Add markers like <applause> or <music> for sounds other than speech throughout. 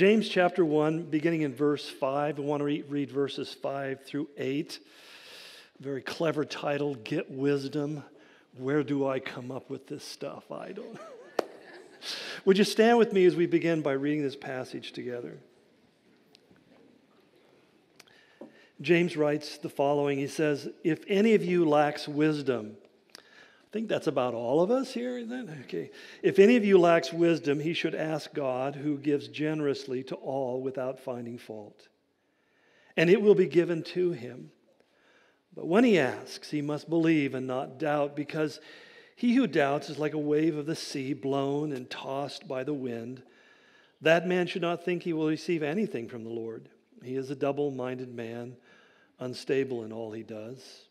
James chapter 1, beginning in verse 5. I want to read, read verses 5 through 8. Very clever title Get Wisdom. Where do I come up with this stuff? I don't. <laughs> Would you stand with me as we begin by reading this passage together? James writes the following He says, If any of you lacks wisdom, I think that's about all of us here? Okay. If any of you lacks wisdom, he should ask God, who gives generously to all without finding fault. And it will be given to him. But when he asks, he must believe and not doubt, because he who doubts is like a wave of the sea blown and tossed by the wind. That man should not think he will receive anything from the Lord. He is a double minded man, unstable in all he does.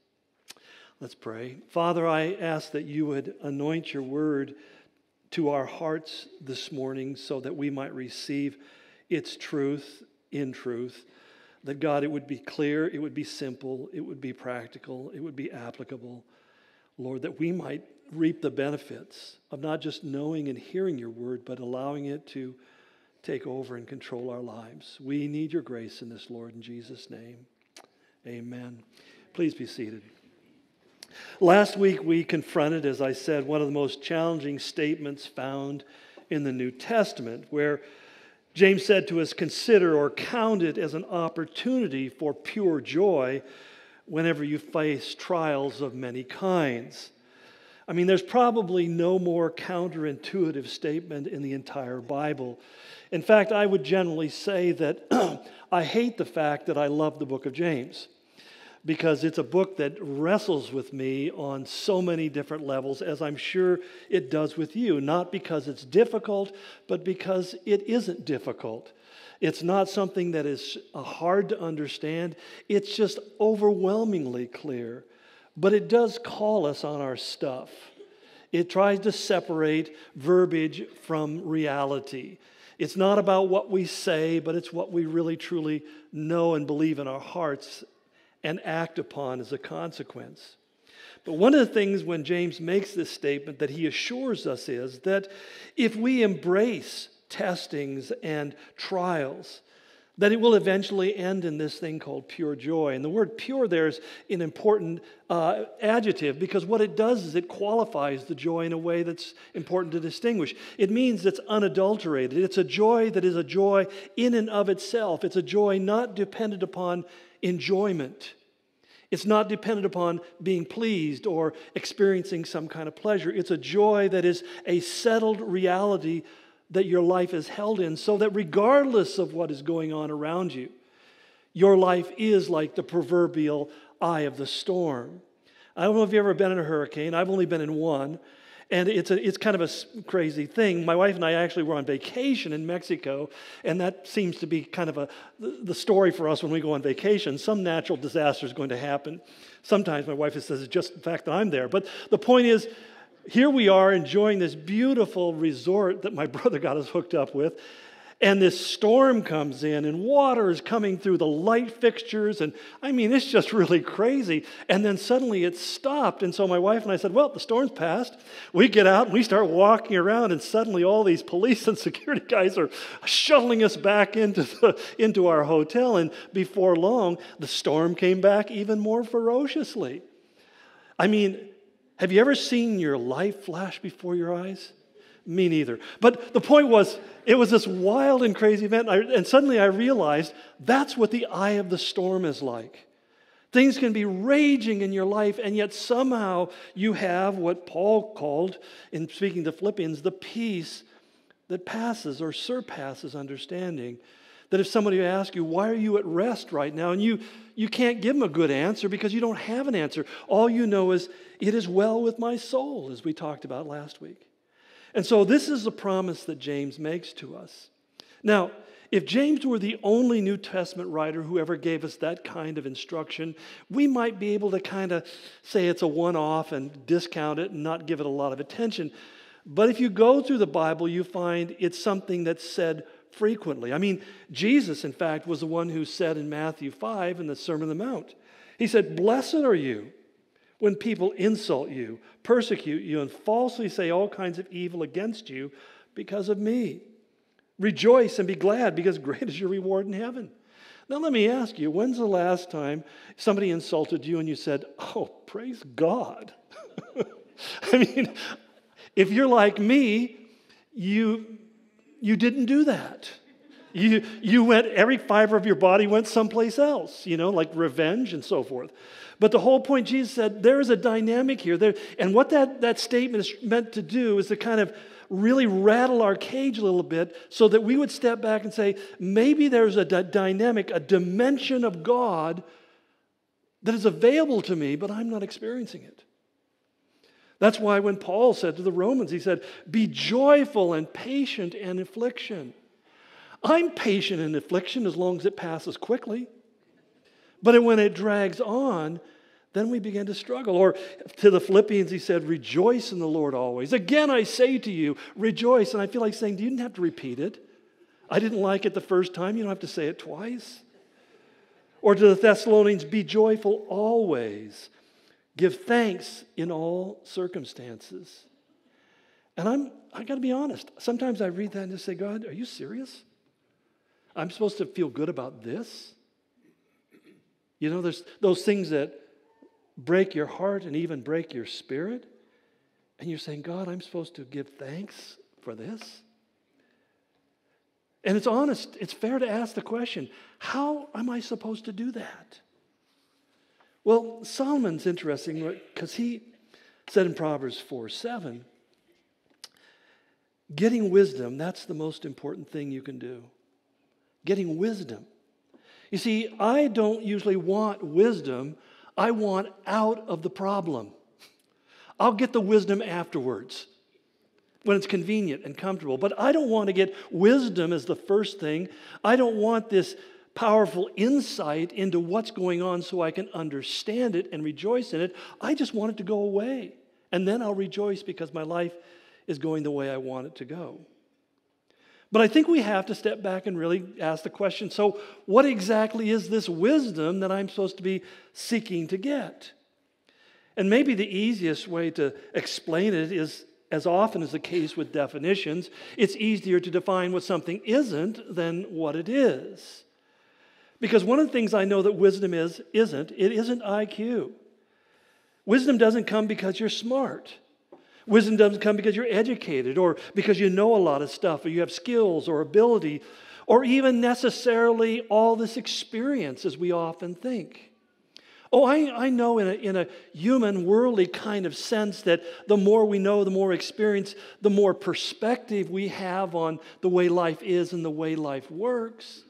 Let's pray. Father, I ask that you would anoint your word to our hearts this morning so that we might receive its truth in truth. That God, it would be clear, it would be simple, it would be practical, it would be applicable. Lord, that we might reap the benefits of not just knowing and hearing your word, but allowing it to take over and control our lives. We need your grace in this, Lord, in Jesus' name. Amen. Please be seated. Last week, we confronted, as I said, one of the most challenging statements found in the New Testament, where James said to us, Consider or count it as an opportunity for pure joy whenever you face trials of many kinds. I mean, there's probably no more counterintuitive statement in the entire Bible. In fact, I would generally say that <clears throat> I hate the fact that I love the book of James because it's a book that wrestles with me on so many different levels, as I'm sure it does with you. Not because it's difficult, but because it isn't difficult. It's not something that is uh, hard to understand, it's just overwhelmingly clear. But it does call us on our stuff. It tries to separate verbiage from reality. It's not about what we say, but it's what we really truly know and believe in our hearts and act upon as a consequence. But one of the things when James makes this statement that he assures us is that if we embrace testings and trials, that it will eventually end in this thing called pure joy. And the word pure there is an important uh, adjective because what it does is it qualifies the joy in a way that's important to distinguish. It means it's unadulterated. It's a joy that is a joy in and of itself. It's a joy not dependent upon enjoyment. It's not dependent upon being pleased or experiencing some kind of pleasure. It's a joy that is a settled reality that your life is held in, so that regardless of what is going on around you, your life is like the proverbial eye of the storm. I don't know if you've ever been in a hurricane, I've only been in one. And it's, a, it's kind of a crazy thing. My wife and I actually were on vacation in Mexico, and that seems to be kind of a, the story for us when we go on vacation. Some natural disaster is going to happen. Sometimes my wife says it's just the fact that I'm there. But the point is, here we are enjoying this beautiful resort that my <laughs> brother got us hooked up with and this storm comes in and water is coming through the light fixtures. And i mean it's just really crazy. And then suddenly it stopped. And so my wife and i said well the storm's passed. We get out and we start walking around and suddenly all these police <laughs> and security guys are shuttling us back into, the, into our hotel. And before long the storm came back even more ferociously. I mean have you ever seen your life flash before your eyes me neither. But the point was, it was this wild and crazy event. And, I, and suddenly I realized that's what the eye of the storm is like. Things can be raging in your life, and yet somehow you have what Paul called, in speaking to Philippians, the peace that passes or surpasses understanding. That if somebody asks you, why are you at rest right now? And you, you can't give them a good answer because you don't have an answer. All you know is, it is well with my soul, as we talked about last week. And so this is a promise that James makes to us. Now, if James were the only New Testament writer who ever gave us that kind of instruction, we might be able to kind of say it's a one off and discount it and not give it a lot of attention. But if you go through the Bible, you find it's something that's said frequently. I mean, Jesus, in fact, was the one who said in Matthew 5 in the Sermon on the Mount, He said, Blessed are you when people insult you, persecute you, and falsely say all kinds of evil against you because of me. Rejoice and be glad because great is your reward in heaven. Now, let me ask you when's the last time somebody insulted you and you said, Oh, praise God? <laughs> I mean, if you're like me, you, you didn't do that. You, you went, every fiber of your body went someplace else, you know, like revenge and so forth. But the whole point, Jesus said, there is a dynamic here. There, and what that, that statement is meant to do is to kind of really rattle our cage a little bit so that we would step back and say, maybe there's a d- dynamic, a dimension of God that is available to me, but I'm not experiencing it. That's why when Paul said to the Romans, he said, Be joyful and patient in affliction. I'm patient in affliction as long as it passes quickly. But when it drags on, then we begin to struggle. Or to the Philippians, he said, Rejoice in the Lord always. Again, I say to you, rejoice. And I feel like saying, You didn't have to repeat it. I didn't like it the first time. You don't have to say it twice. Or to the Thessalonians, Be joyful always. Give thanks in all circumstances. And I'm, I got to be honest. Sometimes I read that and just say, God, are you serious? I'm supposed to feel good about this? You know, there's those things that break your heart and even break your spirit. And you're saying, God, I'm supposed to give thanks for this? And it's honest, it's fair to ask the question how am I supposed to do that? Well, Solomon's interesting because he said in Proverbs 4 7, getting wisdom, that's the most important thing you can do. Getting wisdom. You see, I don't usually want wisdom, I want out of the problem. I'll get the wisdom afterwards when it's convenient and comfortable. But I don't want to get wisdom as the first thing. I don't want this powerful insight into what's going on so I can understand it and rejoice in it. I just want it to go away. And then I'll rejoice because my life is going the way I want it to go. But I think we have to step back and really ask the question so, what exactly is this wisdom that I'm supposed to be seeking to get? And maybe the easiest way to explain it is, as often is the case with definitions, it's easier to define what something isn't than what it is. Because one of the things I know that wisdom is, isn't, it isn't IQ. Wisdom doesn't come because you're smart. Wisdom doesn't come because you're educated or because you know a lot of stuff or you have skills or ability or even necessarily all this experience as we often think. Oh, I, I know in a, in a human, worldly kind of sense that the more we know, the more experience, the more perspective we have on the way life is and the way life works.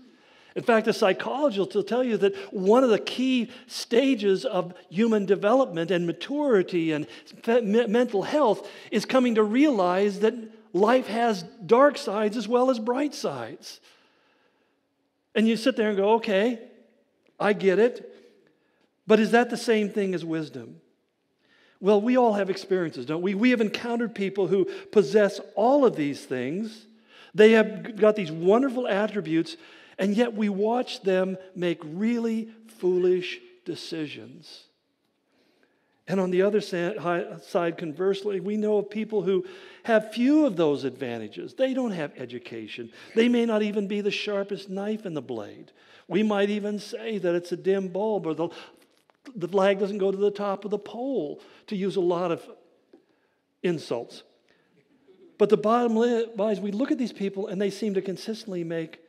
In fact, a psychologist will tell you that one of the key stages of human development and maturity and mental health is coming to realize that life has dark sides as well as bright sides. And you sit there and go, okay, I get it. But is that the same thing as wisdom? Well, we all have experiences, don't we? We have encountered people who possess all of these things. They have got these wonderful attributes and yet we watch them make really foolish decisions. And on the other side, conversely, we know of people who have few of those advantages. They don't have education. They may not even be the sharpest knife in the blade. We might even say that it's a dim bulb or the, the flag doesn't go to the top of the pole, to use a lot of insults. But the bottom line is we look at these people and they seem to consistently make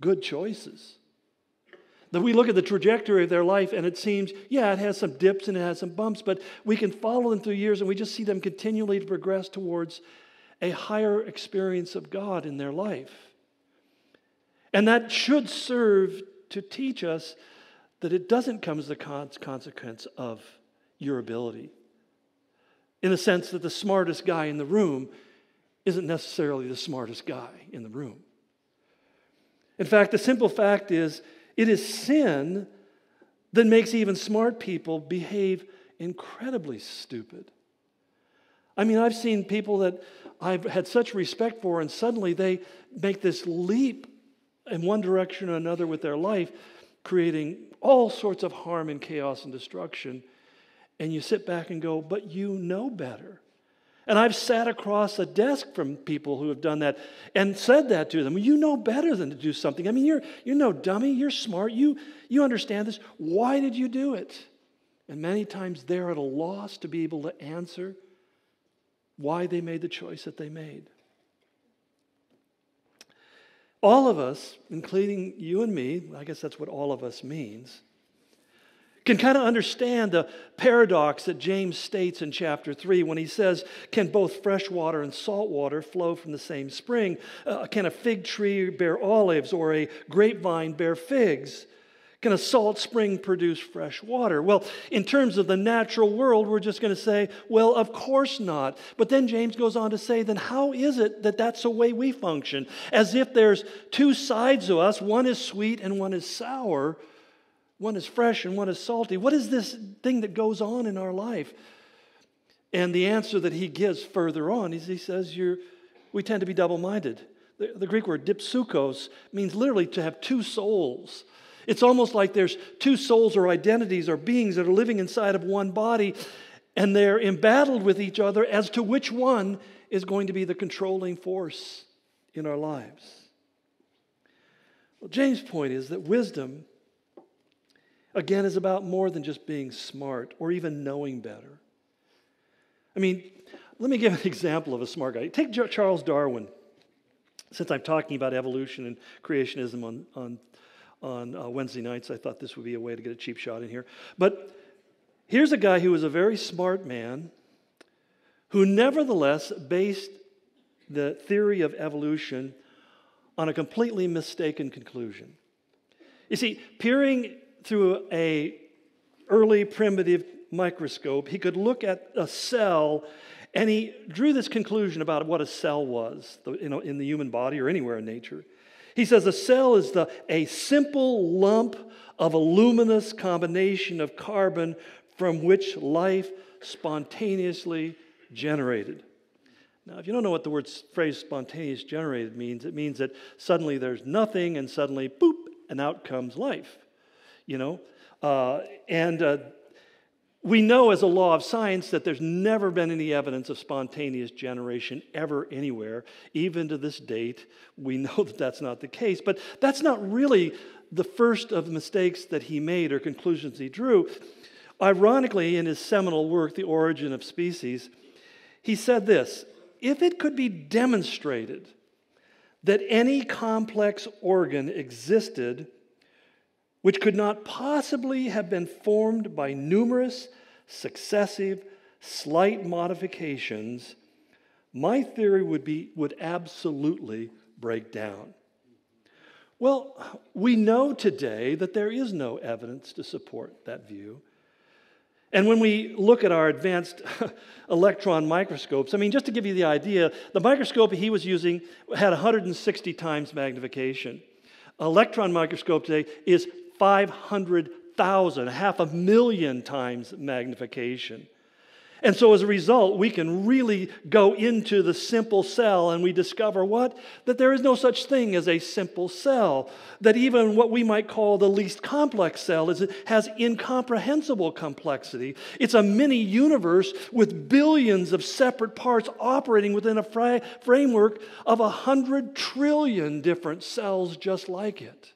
good choices. That we look at the trajectory of their life and it seems, yeah, it has some dips and it has some bumps, but we can follow them through years and we just see them continually to progress towards a higher experience of God in their life. And that should serve to teach us that it doesn't come as a consequence of your ability. In the sense that the smartest guy in the room isn't necessarily the smartest guy in the room. In fact, the simple fact is it is sin that makes even smart people behave incredibly stupid. I mean, I've seen people that I've had such respect for, and suddenly they make this leap in one direction or another with their life, creating all sorts of harm and chaos and destruction. And you sit back and go, but you know better. And I've sat across a desk from people who have done that and said that to them. You know better than to do something. I mean, you're, you're no dummy. You're smart. You, you understand this. Why did you do it? And many times they're at a loss to be able to answer why they made the choice that they made. All of us, including you and me, I guess that's what all of us means, can kind of understand the paradox that James states in chapter 3 when he says, Can both fresh water and salt water flow from the same spring? Uh, can a fig tree bear olives or a grapevine bear figs? Can a salt spring produce fresh water? Well, in terms of the natural world, we're just going to say, well, of course not. But then James goes on to say, then how is it that that's the way we function? As if there's two sides of us one is sweet and one is sour, one is fresh and one is salty. What is this thing that goes on in our life? And the answer that he gives further on is he says, You're, we tend to be double minded. The, the Greek word dipsukos means literally to have two souls. It's almost like there's two souls or identities or beings that are living inside of one body, and they're embattled with each other as to which one is going to be the controlling force in our lives. Well, James' point is that wisdom, again, is about more than just being smart or even knowing better. I mean, let me give an <laughs> example of a smart guy. Take Charles Darwin. Since I'm talking about evolution and creationism on, on on uh, Wednesday nights. I thought this would be a way to get a cheap shot in here. But here's a guy who was a very smart man who nevertheless based the theory of evolution on a completely mistaken conclusion. You see, peering through a early primitive microscope, he could look at a cell and he drew this conclusion about what a cell was you know, in the human body or anywhere in nature. He says a cell is the, a simple lump of albuminous combination of carbon from which life spontaneously generated. Now, if you don't know what the word phrase spontaneous generated means, it means that suddenly there's nothing and suddenly, boop, and out comes life. You know? Uh, and uh, we know as a law of science that there's never been any evidence of spontaneous generation ever anywhere. Even to this date, we <laughs> know that that's not the case. But that's not really the first of the mistakes that he made or conclusions he drew. Ironically, in his seminal work, The Origin of Species, he said this If it could be demonstrated that any complex organ existed which could not possibly have been formed by numerous, successive, slight modifications, my theory would, be, would absolutely break down. Well, we know today that there is no evidence to support that view. And when we look at our advanced <laughs> electron microscopes, I mean, just to give you the idea, the microscope he was using had 160 times magnification. Electron microscope today is 500,000, half a million times magnification. And so, as a result, we can really go into the simple cell and we discover what? That there is no such thing as a simple cell. That even what we might call the least complex cell is, has incomprehensible complexity. It's a mini universe with billions of separate parts operating within a fra- framework of a hundred trillion different cells just like it.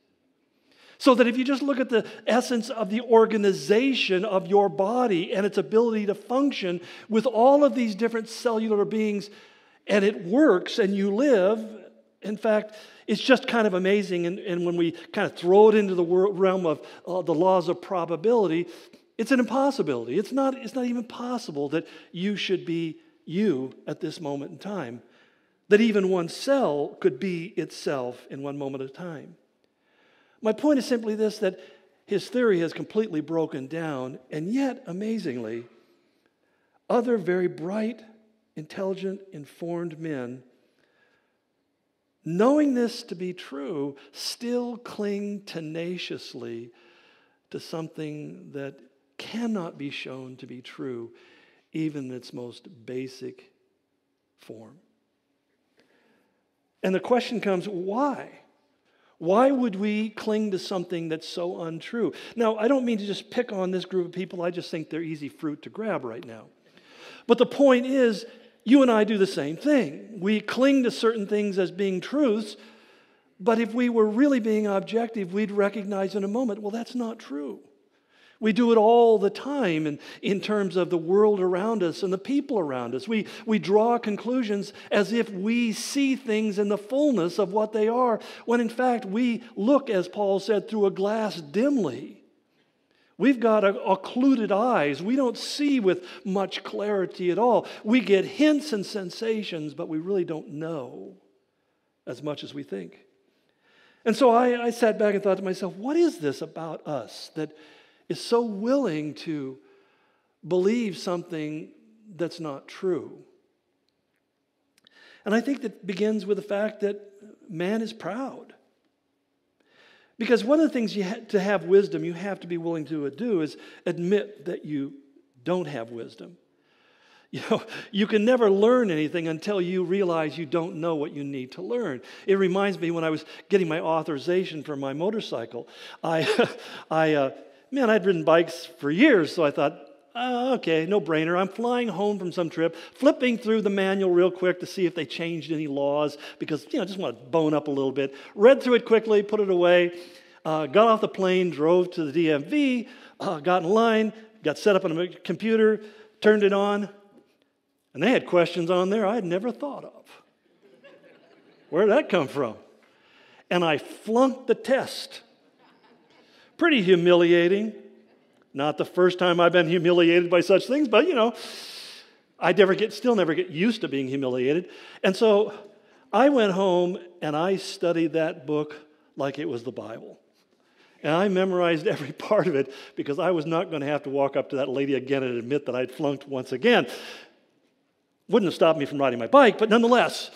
So that if you just look at the essence of the organization of your body and its ability to function with all of these different cellular beings, and it works and you live, in fact, it's just kind of amazing. And, and when we kind of throw it into the realm of uh, the laws of probability, it's an impossibility. It's not, it's not even possible that you should be you at this moment in time, that even one cell could be itself in one moment of time. My point is simply this that his theory has completely broken down, and yet, amazingly, other very bright, intelligent, informed men, knowing this to be true, still cling tenaciously to something that cannot be shown to be true, even in its most basic form. And the question comes why? Why would we cling to something that's so untrue? Now, I don't mean to just pick on this group of people. I just think they're easy fruit to grab right now. But the point is, you and I do the same thing. We cling to certain things as being truths, but if we were really being objective, we'd recognize in a moment, well, that's not true. We do it all the time in, in terms of the world around us and the people around us. We, we draw conclusions as if we see things in the fullness of what they are, when in fact we look, as Paul said, through a glass dimly. We've got occluded eyes. We don't see with much clarity at all. We get hints and sensations, but we really don't know as much as we think. And so I, I sat back and thought to myself, what is this about us that is so willing to believe something that's not true. And I think that begins with the fact that man is proud. Because one of the things you ha- to have wisdom, you have to be willing to do is admit that you don't have wisdom. <laughs> You know, you can never learn anything until you realize you don't know what you need to learn. It reminds me when I was getting my authorization for my motorcycle, I, <laughs> I uh, man, I'd ridden bikes for years, so I thought, oh, okay, no brainer. I'm flying home from some trip, flipping through the manual real quick to see if they changed any laws because, you know, I just want to bone up a little bit. Read through it quickly, put it away, uh, got off the plane, drove to the DMV, uh, got in line, got set up on a computer, turned it on, and they had questions on there I had never thought of. Where'd that come from? And I flunked the test. Pretty humiliating. Not the first time I've been humiliated by such things, but you know, I never get, still never get used to being humiliated. And so I went home and I studied that book like it was the Bible. And I memorized <laughs> every part of it because I was not going to have to walk up to that lady again and admit that I'd flunked once again. Wouldn't have stopped me from riding my bike, but nonetheless,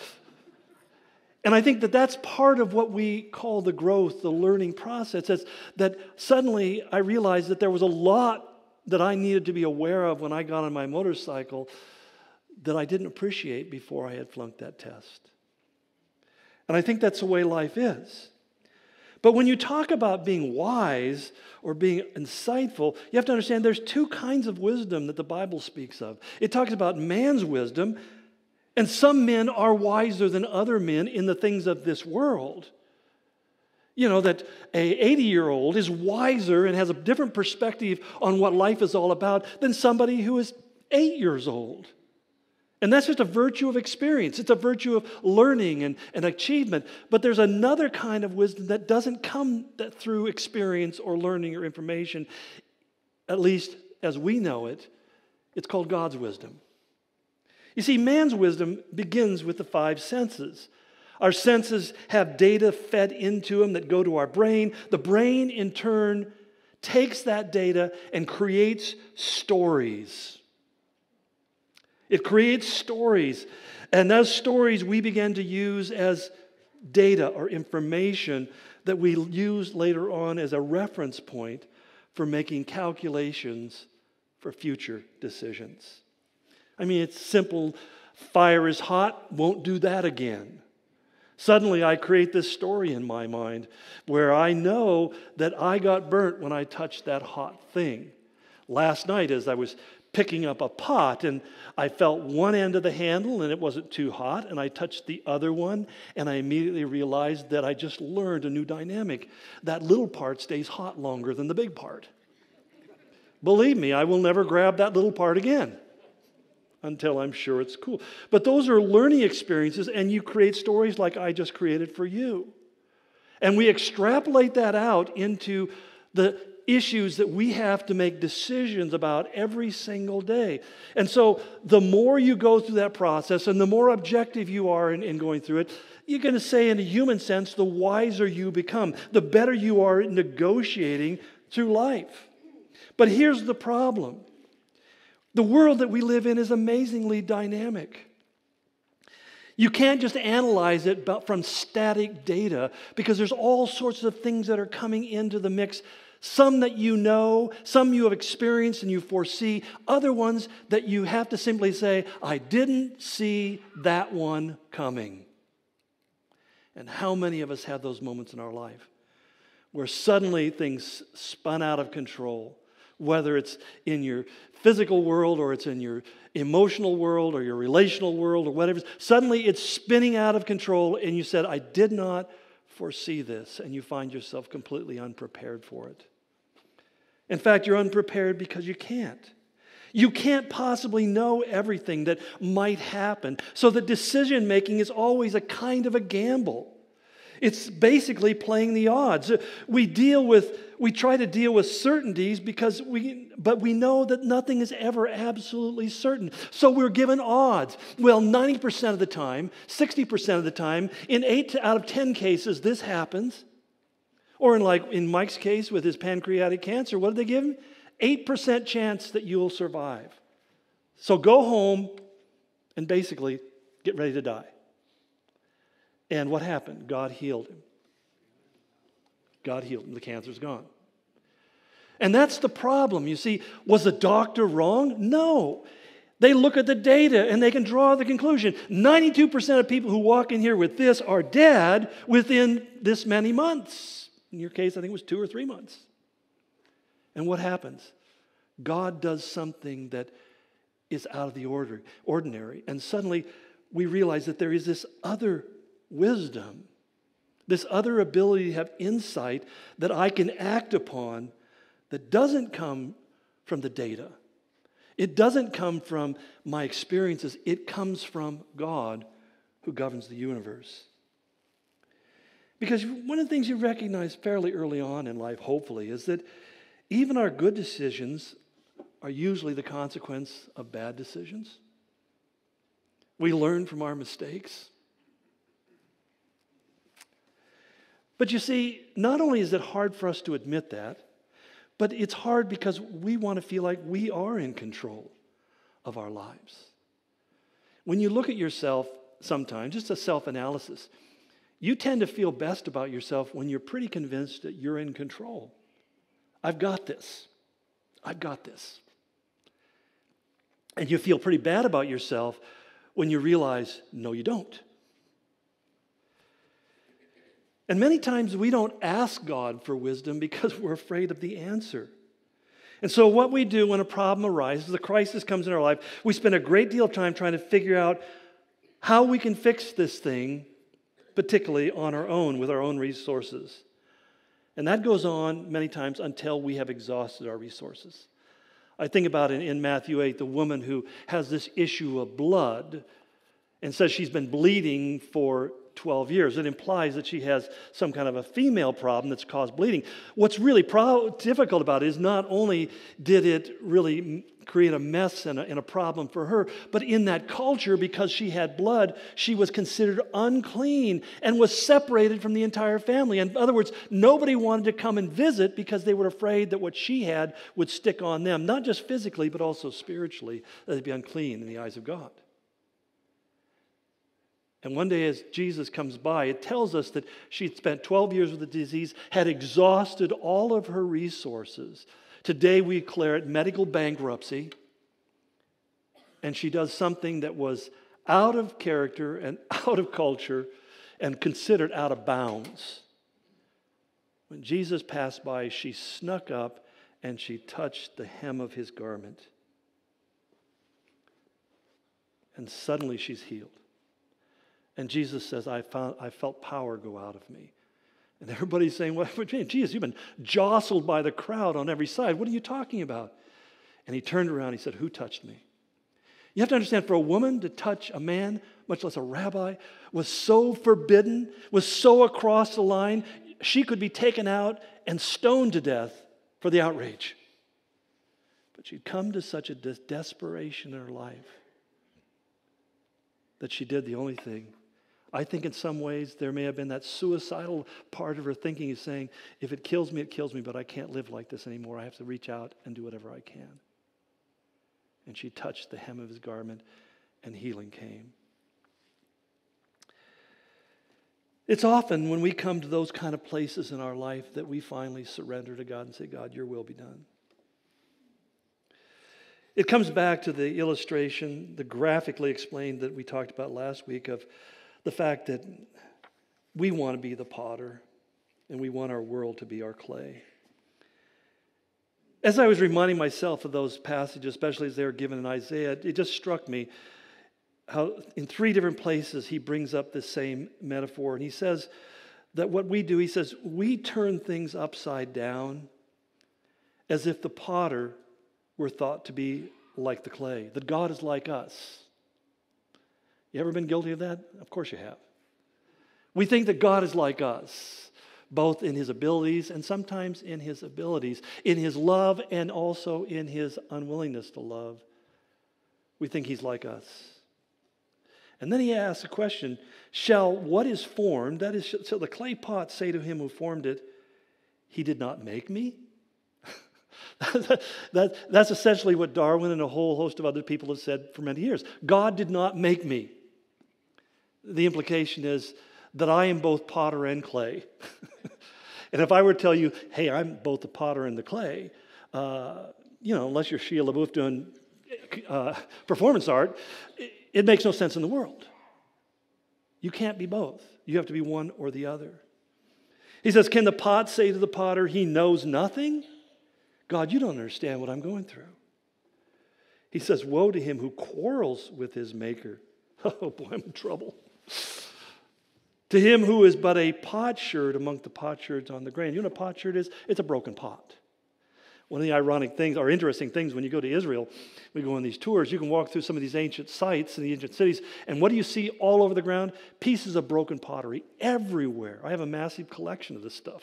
and I think that that's part of what we call the growth, the learning process. Is that suddenly I realized that there was a lot that I needed to be aware of when I got on my motorcycle that I didn't appreciate before I had flunked that test. And I think that's the way life is. But when you talk about being wise or being insightful, you have to understand there's two kinds of wisdom that the Bible speaks of. It talks about man's wisdom, and some men are wiser than other men in the things of this world. You know, that a 80 year old is wiser and has a different perspective on what life is all about than somebody who is eight years old. And that's just a virtue of experience. It's a virtue of learning and, and achievement. But there's another kind of wisdom that doesn't come through experience or learning or information, at least as we know it. It's called God's wisdom. You see, man's wisdom begins with the five senses. Our senses have data fed into them that go to our brain. The brain, in turn, takes that data and creates stories. It creates stories. And those stories we begin to use as data or information that we use later on as a reference point for making calculations for future decisions. I mean, it's simple. Fire is hot, won't do that again. Suddenly, I create this story in my mind where I know that I got burnt when I touched that hot thing. Last night, as I was picking up a pot, and I felt one end of the handle and it wasn't too hot, and I touched the other one, and I immediately realized that I just learned a new dynamic. That little part stays hot longer than the big part. Believe me, I will never grab that little part again until I'm sure it's cool. But those are learning experiences, and you create stories like I just created for you. And we extrapolate that out into the issues that we have to make decisions about every single day. And so, the more you go through that process and the more objective you are in, in going through it, you're going to say, in a human sense, the wiser you become, the better you are at negotiating through life. But here's the problem the world that we live in is amazingly dynamic. You can't just analyze it from static data because there's all sorts of things that are coming into the mix. Some that you know, some you have experienced and you foresee, other ones that you have to simply say, I didn't see that one coming. And how many of us have those moments in our life where suddenly things spun out of control? Whether it's in your physical world or it's in your emotional world or your relational world or whatever. Suddenly it's spinning out of control, and you said, I did not foresee this, and you find yourself completely unprepared for it. In fact, you're unprepared because you can't. You can't possibly know everything that might happen. So the decision making is always a kind of a gamble. It's basically playing the odds. We deal with we try to deal with certainties because we but we know that nothing is ever absolutely certain. So we're given odds. Well, 90% of the time, 60% of the time, in 8 out of 10 cases this happens. Or in like in Mike's case with his pancreatic cancer, what did they give him? 8% chance that you'll survive. So go home and basically get ready to die. And what happened? God healed him. God healed him. The cancer's gone. And that's the problem. You see, was the doctor wrong? No. They look at the data and they can draw the conclusion 92% of people who walk in here with this are dead within this many months. In your case, I think it was two or three months. And what happens? God does something that is out of the order, ordinary. And suddenly we realize that there is this other wisdom, this other ability to have insight that I can act upon that doesn't come from the data. It doesn't come from my experiences. It comes from God who governs the universe. Because one of the things you recognize fairly early on in life, hopefully, is that even our good decisions are usually the consequence of bad decisions. We learn from our mistakes. But you see, not only is it hard for us to admit that, but it's hard because we want to feel like we are in control of our lives. When you look at yourself sometimes, just a self analysis, you tend to feel best about yourself when you're pretty convinced that you're in control. I've got this. I've got this. And you feel pretty bad about yourself when you realize, no, you don't. And many times we don't ask God for wisdom because <laughs> we're afraid of the answer. And so, what we do when a problem arises, a crisis comes in our life, we spend a great deal of time trying to figure out how we can fix this thing, particularly on our own with our own resources. And that goes on many times until we have exhausted our resources. I think about it in Matthew 8, the woman who has this issue of blood and says she's been bleeding for 12 years. It implies that she has some kind of a female problem that's caused bleeding. What's really pro- difficult about it is not only did it really create a mess and a, and a problem for her, but in that culture, because she had blood, she was considered unclean and was separated from the entire family. In other words, nobody wanted to come and visit because they were afraid that what she had would stick on them, not just physically, but also spiritually, that they'd be unclean in the eyes of God. And one day, as Jesus comes by, it tells us that she'd spent 12 years with the disease, had exhausted all of her resources. Today, we declare it medical bankruptcy. And she does something that was out of character and <laughs> out of culture and considered out of bounds. When Jesus passed by, she snuck up and she touched the hem of his garment. And suddenly she's healed. And Jesus says, I, found, I felt power go out of me. And everybody's saying, Well, Jesus, you've been jostled by the crowd on every side. What are you talking about? And he turned around. He said, Who touched me? You have to understand, for a woman to touch a man, much less a rabbi, was so forbidden, was so across the line, she could be taken out and stoned to death for the outrage. But she'd come to such a desperation in her life that she did the only thing I think in some ways there may have been that suicidal part of her thinking is saying, if it kills me, it kills me, but I can't live like this anymore. I have to reach out and do whatever I can. And she touched the hem of his garment, and healing came. It's often when we come to those kind of places in our life that we finally surrender to God and say, God, your will be done. It comes back to the illustration, the graphically explained that we talked about last week of the fact that we want to be the potter and we want our world to be our clay. As I was reminding myself of those passages, especially as they were given in Isaiah, it just struck me how in three different places he brings up this same metaphor. And he says that what we do, he says, we turn things upside down as if the potter were thought to be like the clay, that God is like us. You ever been guilty of that? Of course you have. We think that God is like us, both in his abilities and sometimes in his abilities, in his love and also in his unwillingness to love. We think he's like us. And then he asks a question Shall what is formed, that is, shall the clay pot say to him who formed it, He did not make me? <laughs> that, that's essentially what Darwin and a whole host of other people have said for many years. God did not make me. The implication is that I am both potter and clay. <laughs> and if I were to tell you, hey, I'm both the potter and the clay, uh, you know, unless you're Shia LaBeouf doing uh, performance art, it makes no sense in the world. You can't be both. You have to be one or the other. He says, Can the pot say to the potter, He knows nothing? God, you don't understand what I'm going through. He says, Woe to him who quarrels with his maker. <laughs> Oh boy, I'm in trouble. To him who is but a potsherd among the potsherds on the grain. You know what a potsherd is? It's a broken pot. One of the ironic things or interesting things when you go to Israel, we go on these tours, you can walk through some of these ancient sites in the ancient cities, and what do you see all over the ground? Pieces of broken pottery everywhere. I have a massive collection of this stuff.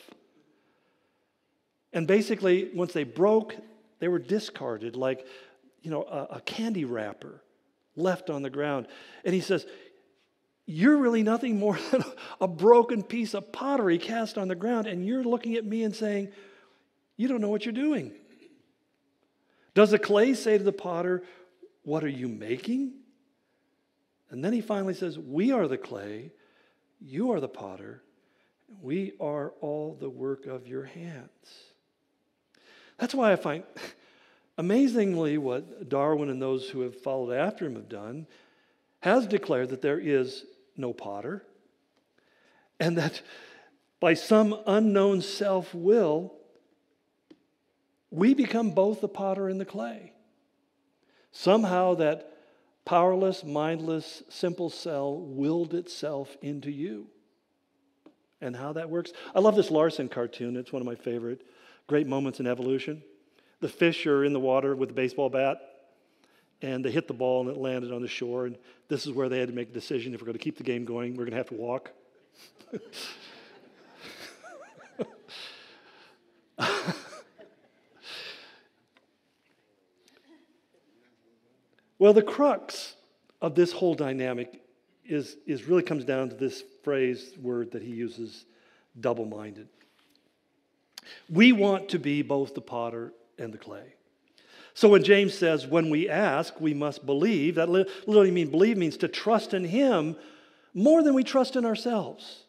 And basically, once they broke, they were discarded like, you know, a, a candy wrapper left on the ground. And he says, You're really nothing more <laughs> than a broken piece of pottery cast on the ground, and you're looking at me and saying, You don't know what you're doing. Does the clay say to the potter, What are you making? And then he finally says, We are the clay, you are the potter, we are all the work of your hands. That's why I find <laughs> amazingly what Darwin and those who have followed after him have done has declared that there is no potter and that by some unknown self will, we become both the potter and the clay. Somehow that powerless, mindless, simple cell willed itself into you. And how that works. I love this Larson cartoon, it's one of my favorite great moments in evolution. The fish are in the water with a baseball bat, and they hit the ball and it landed on the shore. And this is where they had to make a decision if we're going to keep the game going, we're going to have to walk. <laughs> well, the crux of this whole dynamic is, is really comes down to this phrase, word that he uses double minded. We want to be both the potter and the clay. So when James says, when we ask, we must believe, that literally means believe means to trust in him more than we trust in ourselves.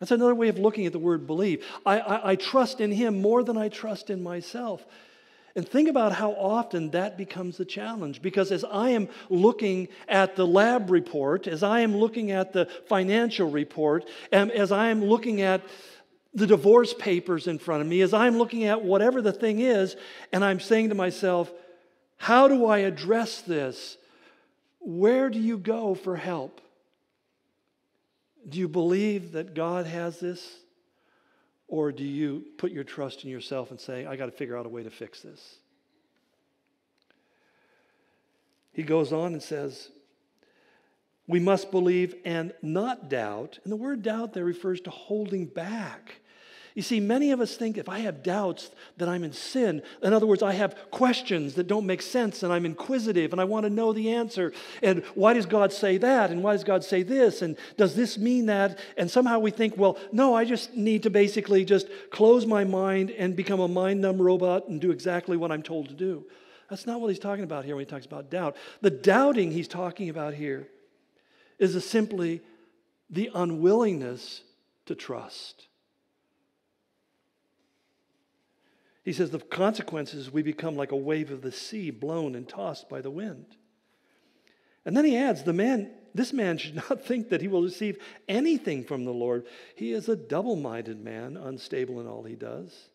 That's another way of looking at the word believe. I, I, I trust in him more than I trust in myself. And think about how often that becomes the challenge. Because as I am looking at the lab report, as I am looking at the financial report, and as I am looking at the divorce papers in front of me as I'm looking at whatever the thing is, and I'm saying to myself, how do I address this? Where do you go for help? Do you believe that God has this? Or do you put your trust in yourself and say, I got to figure out a way to fix this? He goes on and says, we must believe and not doubt. And the word doubt there refers to holding back. You see, many of us think if I have doubts that I'm in sin, in other words, I have questions that don't make sense and I'm inquisitive and I want to know the answer. And why does God say that? And why does God say this? And does this mean that? And somehow we think, well, no, I just need to basically just close my mind and become a mind numb robot and do exactly what I'm told to do. That's not what he's talking about here when he talks about doubt. The doubting he's talking about here is simply the unwillingness to trust. He says the consequences we become like a wave of the sea blown and tossed by the wind. And then he adds, the man this man should <laughs> not think that he will receive anything from the Lord. He is a double-minded man, unstable in all he does.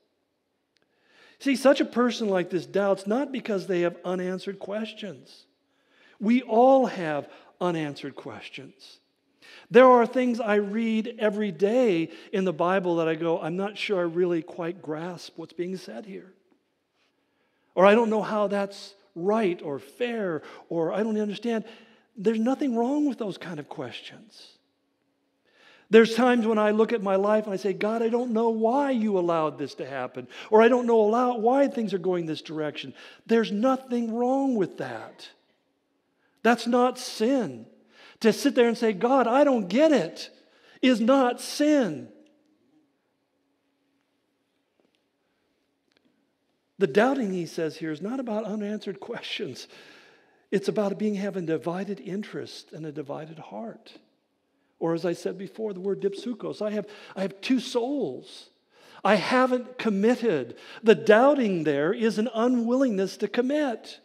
See, such a person like this doubts not because they have unanswered questions. We all have unanswered questions. There are things I read every day in the Bible that I go, I'm not sure I really quite grasp what's being said here. Or I don't know how that's right or fair, or I don't understand. There's nothing wrong with those kind of questions. There's times when I look at my life and I say, God, I don't know why you allowed this to happen, or I don't know why things are going this direction. There's nothing wrong with that. That's not sin. To sit there and say, God, I don't get it, is not sin. The doubting, he says here, is not about unanswered questions. It's about being having divided interest and a divided heart. Or as I said before, the word dipsukos. I have, I have two souls. I haven't committed. The doubting there is an unwillingness to commit.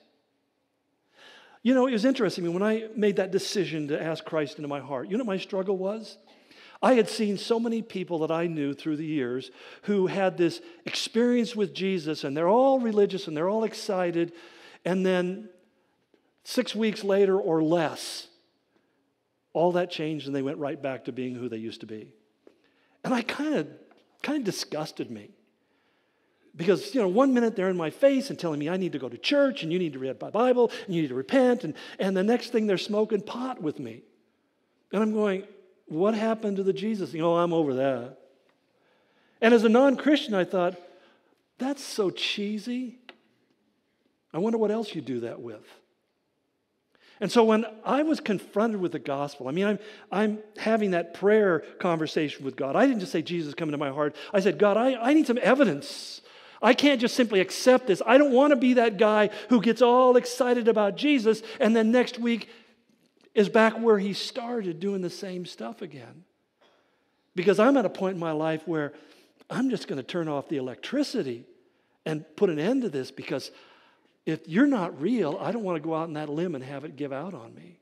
You know, it was interesting. I mean, when I made that decision to ask Christ into my heart, you know what my struggle was? I had seen so many people that I knew through the years who had this experience with Jesus, and they're all religious and they're all excited. And then six weeks later or less, all that changed and they went right back to being who they used to be. And I kind of kind of disgusted me. Because, you know, one minute they're in my face and telling me I need to go to church and you need to read my Bible and you need to repent. And, and the next thing they're smoking pot with me. And I'm going, what happened to the Jesus? You know, I'm over that. And as a non Christian, I thought, that's so cheesy. I wonder what else you do that with. And so when I was confronted with the gospel, I mean, I'm, I'm having that prayer conversation with God. I didn't just say, Jesus, come into my heart. I said, God, I, I need some evidence. I can't just simply accept this. I don't want to be that guy who gets all excited about Jesus and then next week is back where he started doing the same stuff again. Because I'm at a point in my life where I'm just going to turn off the electricity and put an end to this because if you're not real, I don't want to go out on that limb and have it give out on me.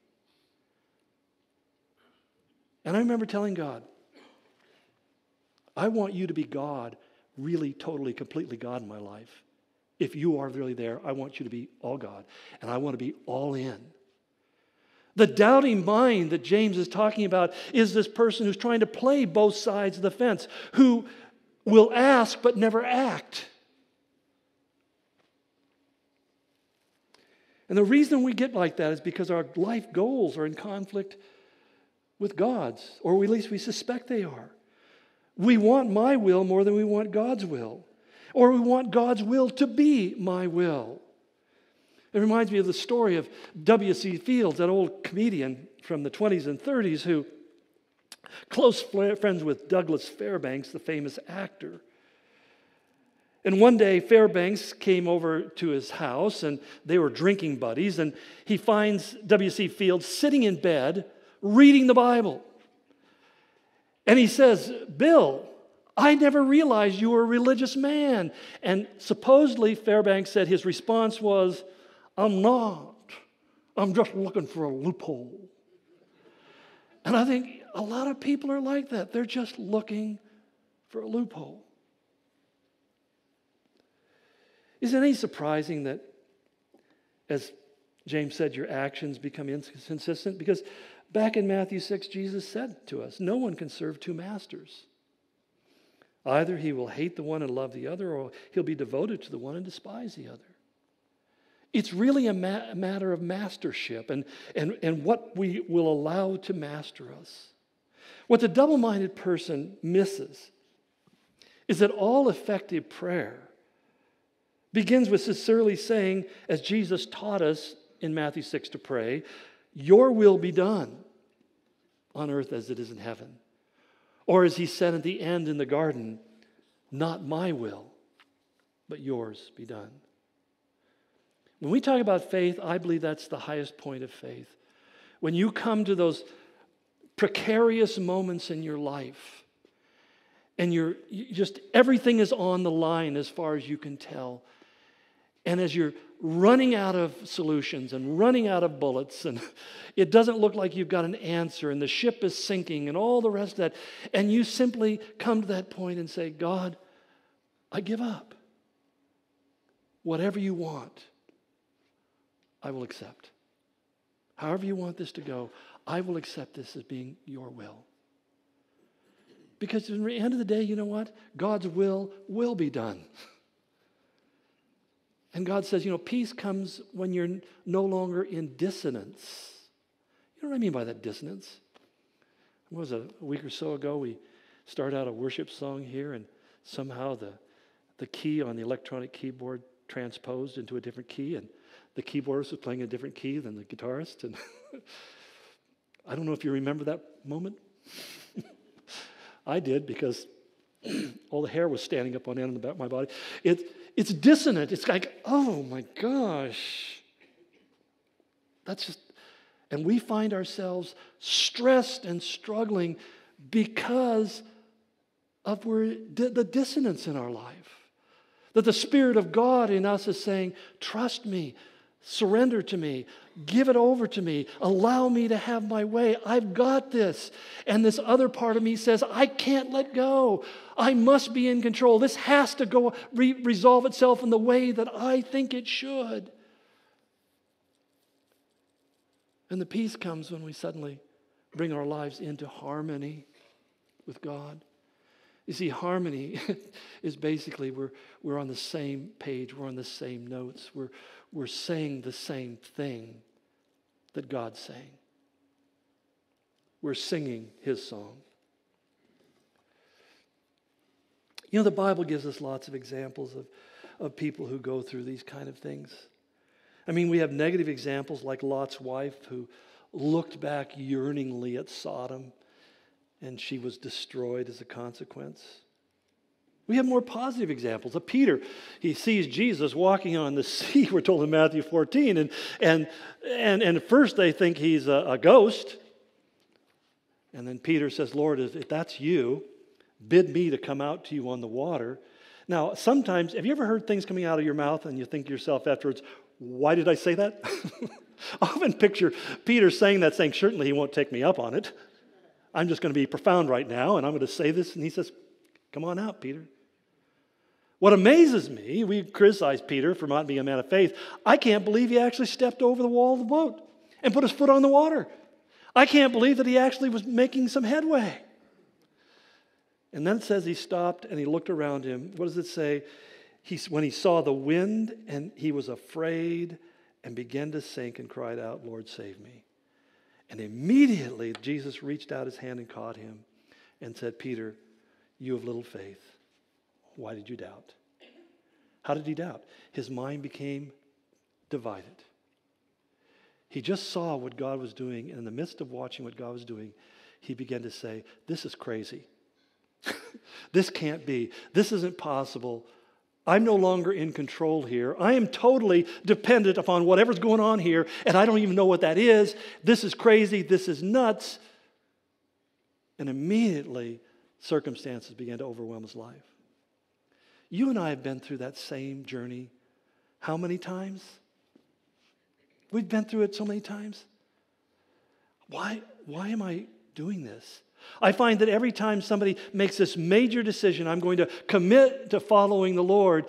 And I remember telling God, I want you to be God, really, totally, completely God in my life. If you are really there, I want you to be all God, and I want to be all in. The doubting mind that James is talking about is this person who's trying to play both sides of the fence, who will ask but never act. And the reason we get like that is because our life goals are in conflict with God's, or at least we suspect they are. We want my will more than we want God's will, or we want God's will to be my will. It reminds me of the story of W.C. Fields, that old comedian from the 20s and 30s who close friends with Douglas Fairbanks, the famous actor. And one day, Fairbanks came over to his house and they were drinking buddies. And he finds W.C. Fields sitting in bed reading the Bible. And he says, Bill, I never realized you were a religious man. And supposedly, Fairbanks said his response was, I'm not. I'm just looking for a loophole. And I think a lot of people are like that. They're just looking for a loophole. Is it any surprising that, as James said, your actions become inconsistent? Because back in Matthew 6, Jesus said to us, No one can serve two masters. Either he will hate the one and love the other, or he'll be devoted to the one and despise the other. It's really a ma- matter of mastership and, and, and what we will allow to master us. What the double minded person misses is that all effective prayer begins with sincerely saying, as Jesus taught us in Matthew 6 to pray, Your will be done on earth as it is in heaven. Or as he said at the end in the garden, Not my will, but yours be done. When we talk about faith, I believe that's the highest point of faith. When you come to those precarious moments in your life, and you're you just everything is on the line as far as you can tell and as you're running out of solutions and running out of bullets, and <laughs> it doesn't look like you've got an answer, and the ship is sinking, and all the rest of that, and you simply come to that point and say, God, I give up. whatever you want, I will accept. However, you want this to go, I will accept this as being your will. Because at the end of the day, you know what? God's will will be done. <laughs> And God says, you know, peace comes when you're no longer in dissonance. You know what I mean by that dissonance? It was a week or so ago, we started out a worship song here, and somehow the, the key on the electronic keyboard transposed into a different key, and the keyboardist was playing a different key than the guitarist. And <laughs> I don't know if you remember that moment. <laughs> I did because <clears throat> all the hair was standing up on end on the back of my body. It, it's dissonant. It's like, oh my gosh. That's just, and we find ourselves stressed and struggling because of where the dissonance in our life. That the Spirit of God in us is saying, trust me, Surrender to me. Give it over to me. Allow me to have my way. I've got this. And this other part of me says, I can't let go. I must be in control. This has to go re- resolve itself in the way that I think it should. And the peace comes when we suddenly bring our lives into harmony with God. You see, harmony <laughs> is basically we're, we're on the same page, we're on the same notes, we're, we're saying the same thing that God's saying. We're singing His song. You know, the Bible gives us lots of examples of, of people who go through these kind of things. I mean, we have negative examples like Lot's wife who looked back yearningly at Sodom and she was destroyed as a consequence. We have more positive examples of Peter. He sees Jesus walking on the <laughs> sea, we're told in Matthew 14. And, and, and, and at first they think he's a, a ghost. And then Peter says, Lord, if that's you, bid me to come out to you on the water. Now, sometimes, have you ever heard things coming out of your mouth and you think to yourself afterwards, why did I say that? <laughs> I often picture Peter saying that, saying, certainly he won't take me up on it. I'm just going to be profound right now and I'm going to say this. And he says, Come on out, Peter. What amazes me, we criticize Peter for not being a man of faith. I can't believe he actually stepped over the wall of the boat and put his foot on the water. I can't believe that he actually was making some headway. And then it says he stopped and he looked around him. What does it say? He, when he saw the wind and he was afraid and began to sink and cried out, Lord, save me. And immediately Jesus reached out his hand and caught him and said, Peter, you have little faith. Why did you doubt? How did he doubt? His mind became divided. He just saw what God was doing, and in the midst of watching what God was doing, he began to say, This is crazy. <laughs> this can't be. This isn't possible. I'm no longer in control here. I am totally dependent upon whatever's going on here, and I don't even know what that is. This is crazy. This is nuts. And immediately, circumstances began to overwhelm his life. You and I have been through that same journey how many times? We've been through it so many times. Why, why am I doing this? I find that every time somebody makes this major decision, I'm going to commit to following the Lord,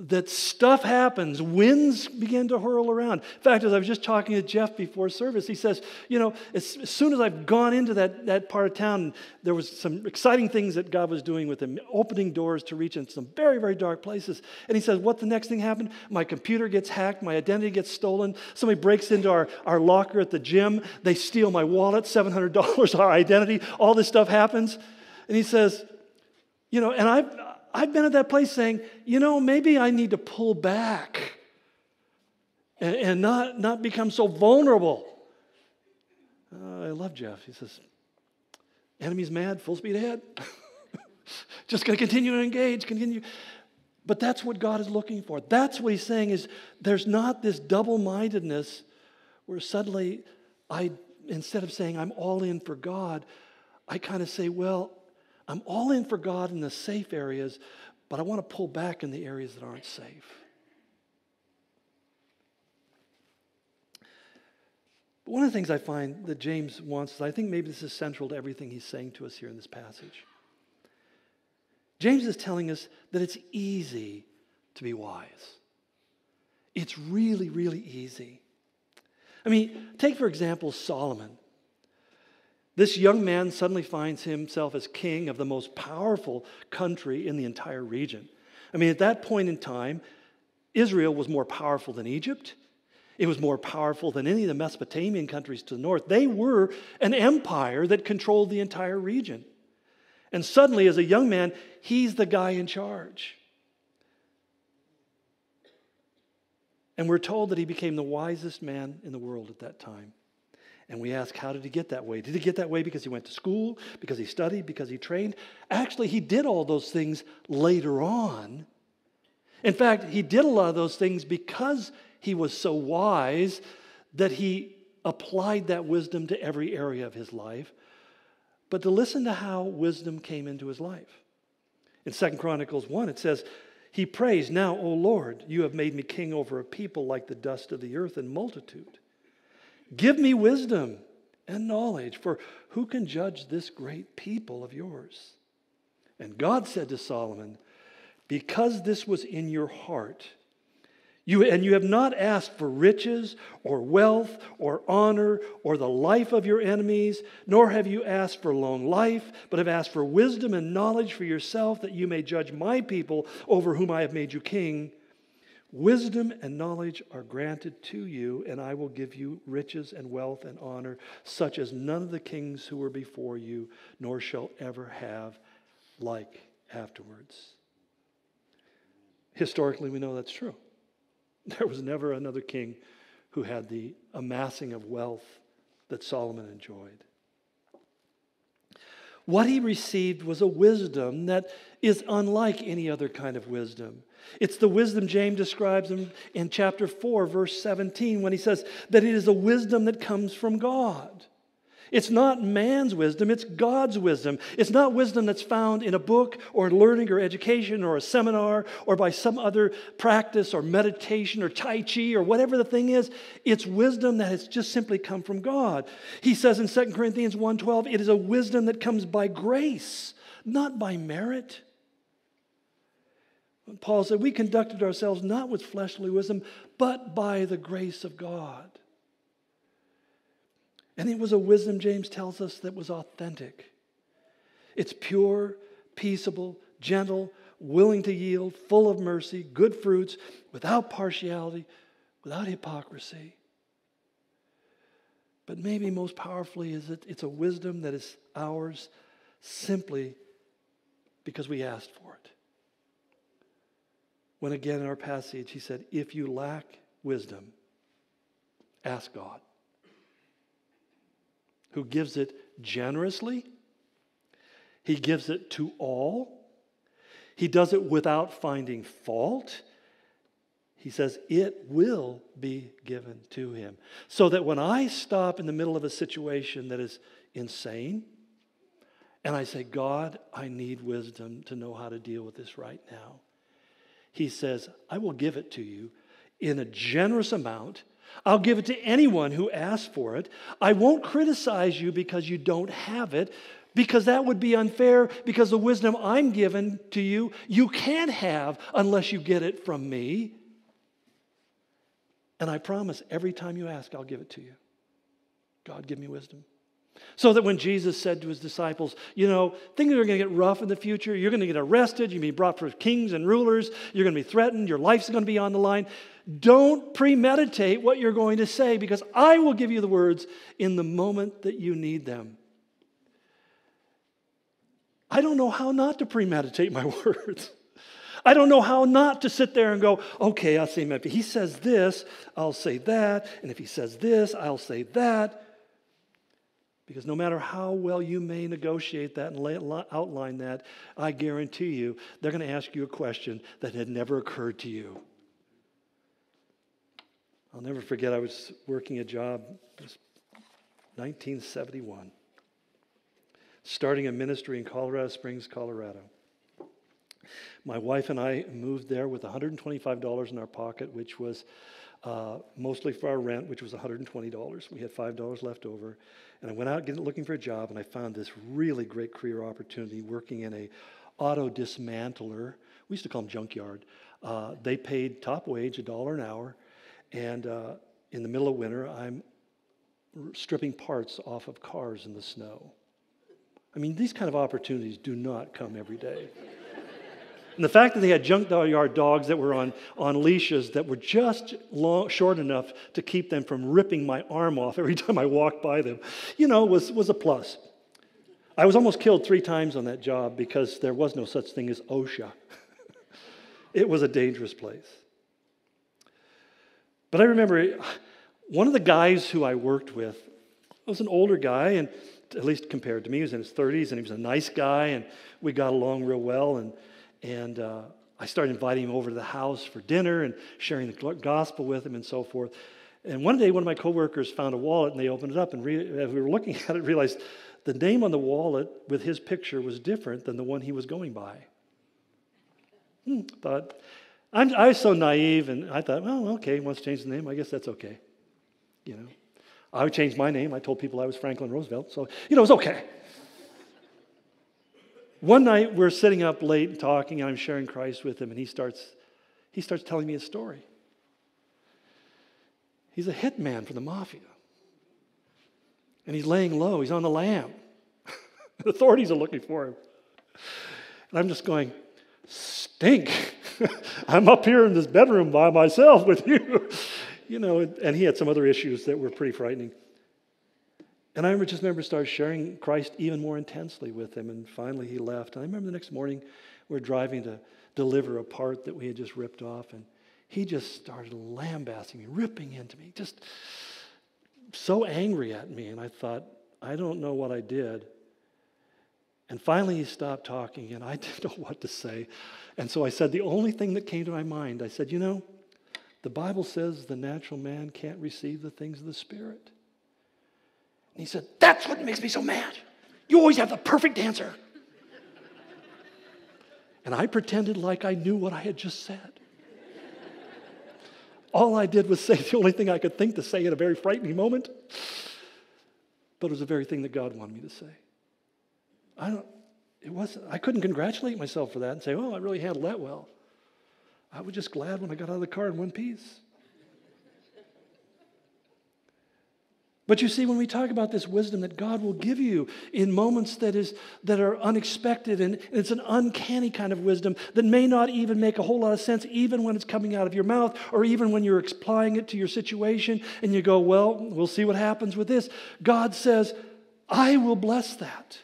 that stuff happens. Winds begin to whirl around. In fact, as I was just talking to Jeff before service, he says, You know, as, as, soon as I've gone into that, that part of town, there was some exciting things that God was doing with him, opening doors to reach into some very, very dark places. And he says, What the next thing happened? My computer gets hacked, my identity gets stolen, somebody breaks into our, our locker at the gym, they steal my wallet, $700, <laughs> our identity, all this stuff happens. And he says, You know, and I've, I've been at that place saying, you know, maybe I need to pull back and, and not, not become so vulnerable. Uh, I love Jeff. He says, enemy's mad, full speed ahead. <laughs> Just going to continue to engage, continue. But that's what God is looking for. That's what he's saying is there's not this double-mindedness where suddenly I instead of saying I'm all in for God, I kind of say, well, I'm all in for God in the safe areas, but I want to pull back in the areas that aren't safe. But one of the things I find that James wants is I think maybe this is central to everything he's saying to us here in this passage. James is telling us that it's easy to be wise. It's really, really easy. I mean, take for example Solomon. This young man suddenly finds himself as king of the most powerful country in the entire region. I mean, at that point in time, Israel was more powerful than Egypt. It was more powerful than any of the Mesopotamian countries to the north. They were an empire that controlled the entire region. And suddenly, as a young man, he's the guy in charge. And we're told that he became the wisest man in the world at that time. And we ask, how did he get that way? Did he get that way because he went to school, because he studied, because he trained? Actually, he did all those things later on. In fact, he did a lot of those things because he was so wise that he applied that wisdom to every area of his life. But to listen to how wisdom came into his life. In Second Chronicles 1, it says, He prays, Now, O Lord, you have made me king over a people like the dust of the earth in multitude. Give me wisdom and knowledge, for who can judge this great people of yours? And God said to Solomon, Because this was in your heart, you, and you have not asked for riches or wealth or honor or the life of your enemies, nor have you asked for long life, but have asked for wisdom and knowledge for yourself, that you may judge my people over whom I have made you king. Wisdom and knowledge are granted to you, and I will give you riches and wealth and honor, such as none of the kings who were before you, nor shall ever have like afterwards. Historically, we know that's true. <laughs> There was never another king who had the amassing of wealth that Solomon enjoyed. What he received was a wisdom that is unlike any other kind of wisdom. It's the wisdom James describes in, in chapter 4, verse 17, when he says that it is a wisdom that comes from God. It's not man's wisdom, it's God's wisdom. It's not wisdom that's found in a book or learning or education or a seminar or by some other practice or meditation or Tai Chi or whatever the thing is. It's wisdom that has just simply come from God. He says in 2 Corinthians 1:12, it is a wisdom that comes by grace, not by merit. Paul said, We conducted ourselves not with fleshly wisdom, but by the grace of God. And it was a wisdom, James tells us, that was authentic. It's pure, peaceable, gentle, willing to yield, full of mercy, good fruits, without partiality, without hypocrisy. But maybe most powerfully is it it's a wisdom that is ours simply because we asked for it. When again in our passage he said, If you lack wisdom, ask God who gives it generously. He gives it to all. He does it without finding fault. He says, It will be given to him. So that when I stop in the middle of a situation that is insane, and I say, God, I need wisdom to know how to deal with this right now, He says, I will give it to you in a generous amount I'll give it to anyone who asks for it. I won't criticize you because you don't have it, because that would be unfair, because the wisdom I'm given to you, you can't have unless you get it from me. And I promise every time you ask, I'll give it to you. God, give me wisdom. So that when Jesus said to his disciples, you know, things are going to get rough in the future. You're going to get arrested. You're going to be brought for kings and rulers. You're going to be threatened. Your life's going to be on the line. Don't premeditate what you're going to say because I will give you the words in the moment that you need them. I don't know how not to premeditate my <laughs> words. I don't know how not to sit there and go, okay, I'll say, if he says this, I'll say that. And if he says this, I'll say that. Because no matter how well you may negotiate that and lay, outline that, I guarantee you they're going to ask you a question that had never occurred to you. I'll never forget, I was working a job, 1971, starting a ministry in Colorado Springs, Colorado. My wife and I moved there with $125 in our pocket, which was uh, mostly for our rent, which was $120. We had $5 left over. And I went out getting, looking for a job, and I found this really great career opportunity working in a auto dismantler. We used to call them junkyard. Uh, they paid top wage, a dollar an hour And uh, in the middle of winter, I'm stripping parts off of cars in the snow. I mean, these kind of opportunities do not come every day. And the fact that they had junkyard dogs that were on, on leashes that were just long, short enough to keep them from ripping my arm off every <laughs> time I walked by them, you know, was, was a plus. I was almost killed three times on that job because there was no such thing as OSHA. <laughs> it was a dangerous place. But I remember one of the guys who I worked with was an older guy, and at least compared to me, he was in his 30s, and he was a nice guy, and we got along real well. And, and uh, I started inviting him over to the house for dinner and sharing the gospel with him and so forth. And one day, one of my coworkers found a wallet, and they opened it up, and re- as we were looking <laughs> at it, realized the name on the wallet with his picture was different than the one he was going by. Hmm, thought, I'm, I was so naive, and I thought, well, okay, wants to change the name. I guess that's okay. You know, I would change my name. I told people I was Franklin Roosevelt, so you know, it was okay. One night we're sitting up late and talking, and I'm sharing Christ with him, and he starts, he starts telling me a story. He's a hitman for the mafia. And he's laying low, he's on the lam. <laughs> the authorities are looking for him. And I'm just going, stink. <laughs> I'm up here in this bedroom by myself with you. <laughs> you know, and he had some other issues that were pretty frightening. And I remember just remember started sharing Christ even more intensely with him. And finally he left. And I remember the next morning we we're driving to deliver a part that we had just ripped off. And he just started lambasting me, ripping into me, just so angry at me. And I thought, I don't know what I did. And finally, he stopped talking, and I <laughs> didn't know what to say. And so I said the only thing that came to my mind I said, You know, the Bible says the natural man can't receive the things of the Spirit. And he said, That's what makes me so mad. You always have the perfect answer. and I pretended like I knew what I had just said. All I did was say <laughs> the only thing I could think to say in a very frightening moment, but it was the very thing that God wanted me to say. I don't, it wasn't, I couldn't congratulate myself for that and say, oh, I really handled that well. I was just glad when I got out of the car in one piece. But you see, when we talk about this wisdom that God will give you in moments that, is, that are unexpected, and it's an uncanny kind of wisdom that may not even make a whole lot of sense, even when it's coming out of your mouth, or even when you're applying it to your situation, and you go, Well, we'll see what happens with this. God says, I will bless that.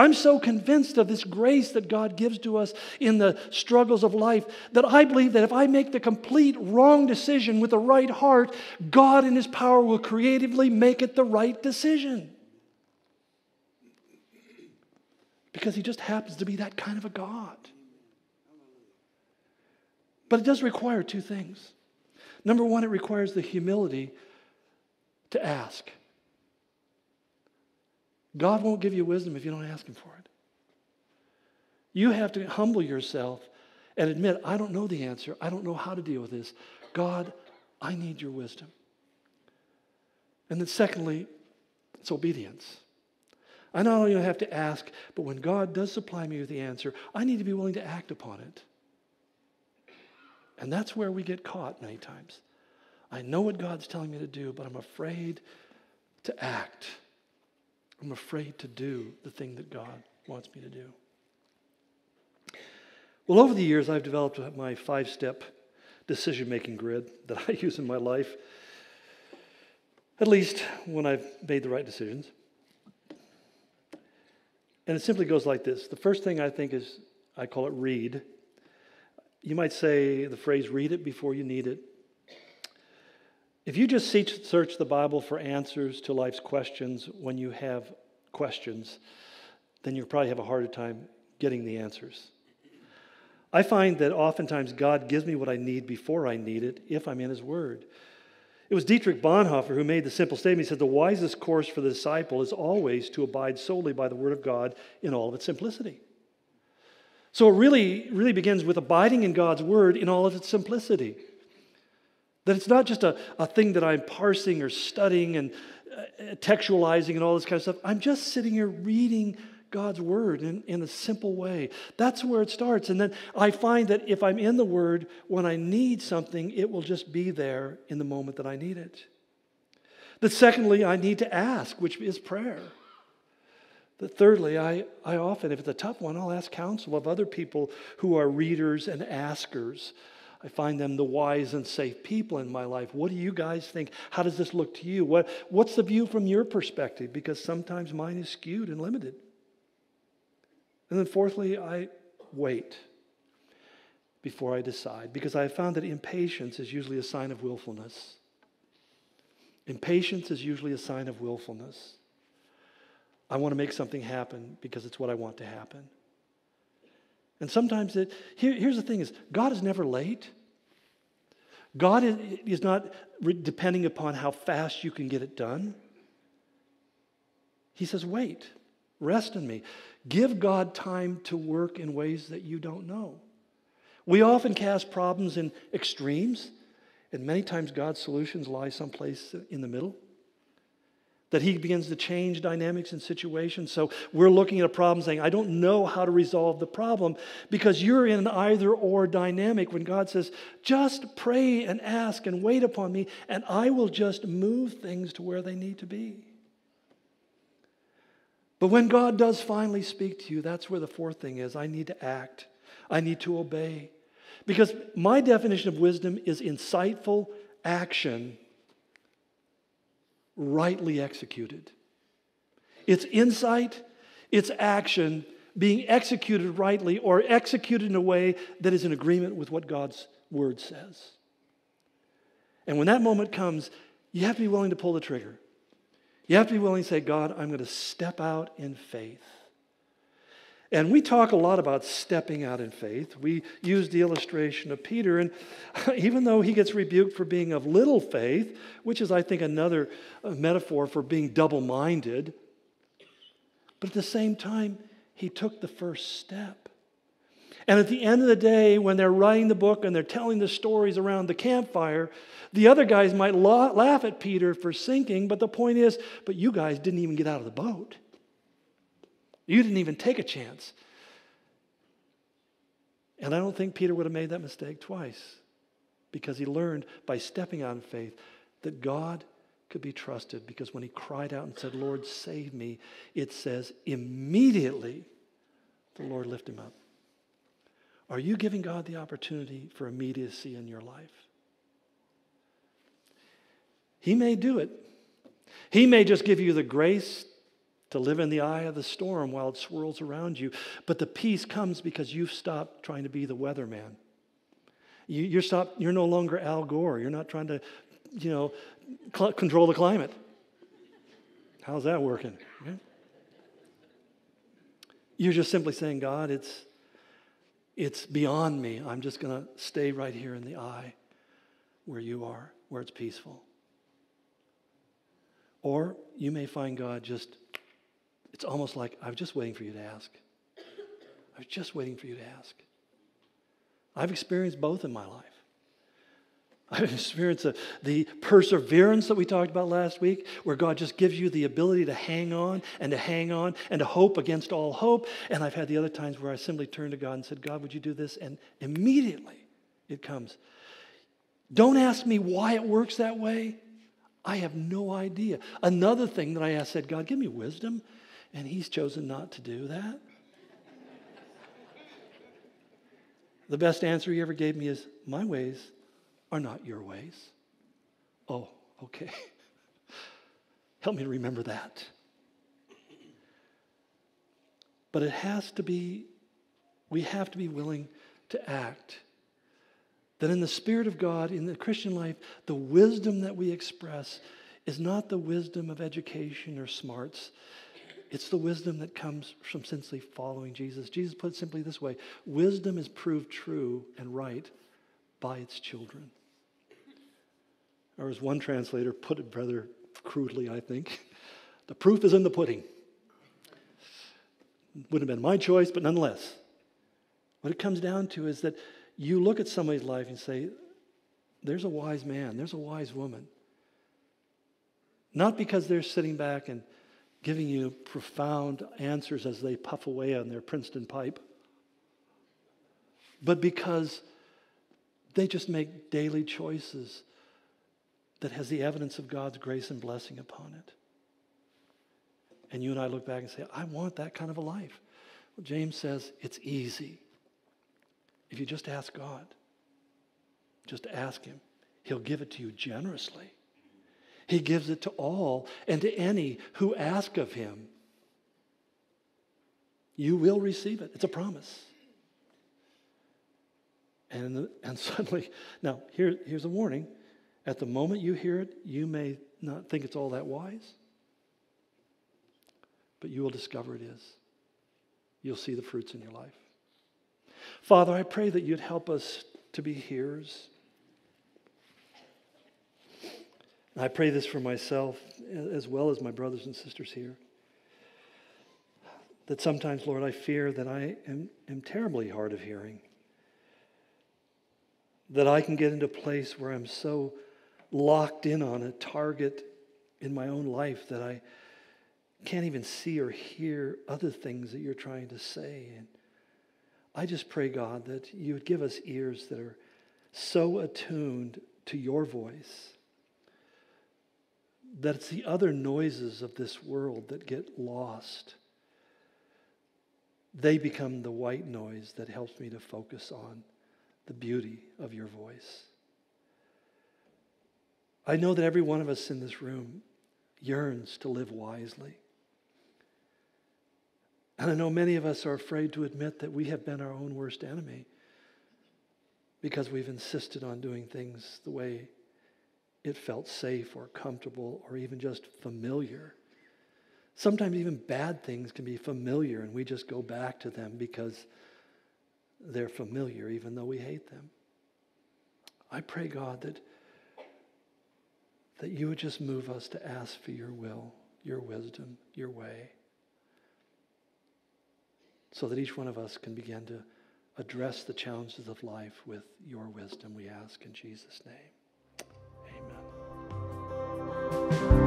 I'm so convinced of this grace that God gives to us in the struggles of life that I believe that if I make the complete wrong decision with the right heart, God in His power will creatively make it the right decision. Because He just happens to be that kind of a God. But it does require two things. Number one, it requires the humility to ask. God won't give you wisdom if you don't ask Him for it. You have to humble yourself and admit, I don't know the answer. I don't know how to deal with this. God, I need your wisdom. And then, secondly, it's obedience. I not only have to ask, but when God does supply me with the answer, I need to be willing to act upon it. And that's where we get caught many times. I know what God's telling me to do, but I'm afraid to act. I'm afraid to do the thing that God wants me to do. Well, over the years, I've developed my five step decision making grid <laughs> that I use in my life, at least when I've made the right decisions. And it simply goes like this the first thing I think is I call it read. You might say the phrase read it before you need it. If you just search the Bible for answers to life's questions when you have questions, then you'll probably have a harder time getting the answers. I find that oftentimes God gives me what I need before I need it if I'm in His Word. It was Dietrich Bonhoeffer who made the simple statement. He said, The wisest course for the disciple is always to abide solely by the Word of God in all of its simplicity. So it really, really begins with abiding in God's Word in all of its simplicity. That it's not just a, a thing that I'm parsing or studying and uh, textualizing and all this kind of stuff. I'm just sitting here reading God's word in, in a simple way. That's where it starts. And then I find that if I'm in the word, when I need something, it will just be there in the moment that I need it. That secondly, I need to ask, which is prayer. That thirdly, I, I often, if it's a tough one, I'll ask counsel of other people who are readers and askers. I find them the wise and safe people in my life. What do you guys think? How does this look to you? What, what's the view from your perspective? Because sometimes mine is skewed and limited. And then, fourthly, I wait before I decide because I have found that impatience is usually a sign of willfulness. Impatience is usually a sign of willfulness. I want to make something happen because it's what I want to happen. And sometimes it, here, here's the thing is God is never late. God is, is not depending upon how fast you can get it done. He says, wait, rest in me. Give God time to work in ways that you don't know. We often cast problems in extremes, and many times God's solutions lie someplace in the middle that he begins to change dynamics and situations. So we're looking at a problem saying, I don't know how to resolve the problem because you're in an either or dynamic when God says, just pray and ask and wait upon me, and I will just move things to where they need to be. But when God does finally speak to you, that's where the fourth thing is I need to act, I need to obey. Because my definition of wisdom is insightful action rightly executed. It's insight, it's action being executed rightly or executed in a way that is in agreement with what God's word says. And when that moment comes, you have to be willing to pull the trigger. You have to be willing to say, God, I'm going to step out in faith. And we talk a lot about stepping out in faith. We use the illustration of Peter, and <laughs> even though he gets rebuked for being of little faith, which is, I think, another uh, metaphor for being double minded, but at the same time, he took the first step. And at the end of the day, when they're writing the book and they're telling the stories around the campfire, the other guys might laugh at Peter for sinking, but the point is, but you guys didn't even get out of the boat. You didn't even take a chance. And I don't think Peter would have made that mistake twice because he learned by stepping out in faith that God could be trusted because when he cried out and said, Lord, save me, it says immediately the Lord lifted him up. Are you giving God the opportunity for immediacy in your life? He may do it. He may just give you the grace to live in the eye of the storm while it swirls around you. But the peace comes because you've stopped trying to be the weatherman. You, you're, stopped, you're no longer Al Gore. You're not trying to, you know, cl- control the climate. How's that working? You're just simply saying, God, it's, it's beyond me. I'm just going to stay right here in the eye where you are, where it's peaceful. Or you may find God just it's almost like I was just waiting for you to ask. I was just waiting for you to ask. I've experienced both in my life. I've experienced the, the, perseverance that we talked about last week, where God just gives you the ability to hang on and to hang on and to hope against all hope. And I've had the other times where I simply turned to God and said, God, would you do this? And immediately it comes. Don't ask me why it works that way. I have no idea. Another thing that I asked, said, God, give me wisdom. And he's chosen not to do that. the best answer he ever gave me is, My ways are not your ways. Oh, okay. <laughs> Help me remember that. But it has to be, we have to be willing to act. That in the Spirit of God, in the Christian life, the wisdom that we express is not the wisdom of education or smarts. It's the wisdom that comes from simply following Jesus. Jesus put it simply this way wisdom is proved true and right by its children. Or as one translator put it rather crudely, I think, the proof is in the pudding. Wouldn't have been my choice, but nonetheless. What it comes down to is that you look at somebody's life and say, there's a wise man, there's a wise woman. Not because they're sitting back and giving you profound answers as they puff away on their Princeton pipe, but because they just make daily choices that has the evidence of God's grace and blessing upon it. And you and I look back and say, I want that kind of a life. Well, James says it's easy. If you just ask God, just ask Him, He'll give it to you generously. He gives it to all and to any who ask of Him. You will receive it. It's a promise. And, and <laughs> suddenly, now here, here's a warning. At the moment you hear it, you may not think it's all that wise, but you will discover it is. You'll see the fruits in your life. Father, I pray that you'd help us to be hearers. I pray this for myself as well as my brothers and sisters here. That sometimes, Lord, I fear that I am, am terribly hard of hearing. That I can get into a place where I'm so locked in on a target in my own life that I can't even see or hear other things that you're trying to say. And I just pray, God, that you would give us ears that are so attuned to your voice that it's the other noises of this world that get lost. They become the white noise that helps me to focus on the beauty of your voice. I know that every one of us in this room yearns to live wisely. And I know many of us are afraid to admit that we have been our own worst enemy because we've insisted on doing things the way it felt safe or comfortable or even just familiar. Sometimes even bad things can be familiar and we just go back to them because they're familiar even though we hate them. I pray, God, that, that you would just move us to ask for your will, your wisdom, your way, so that each one of us can begin to address the challenges of life with your wisdom, we ask in Jesus' name. Amen.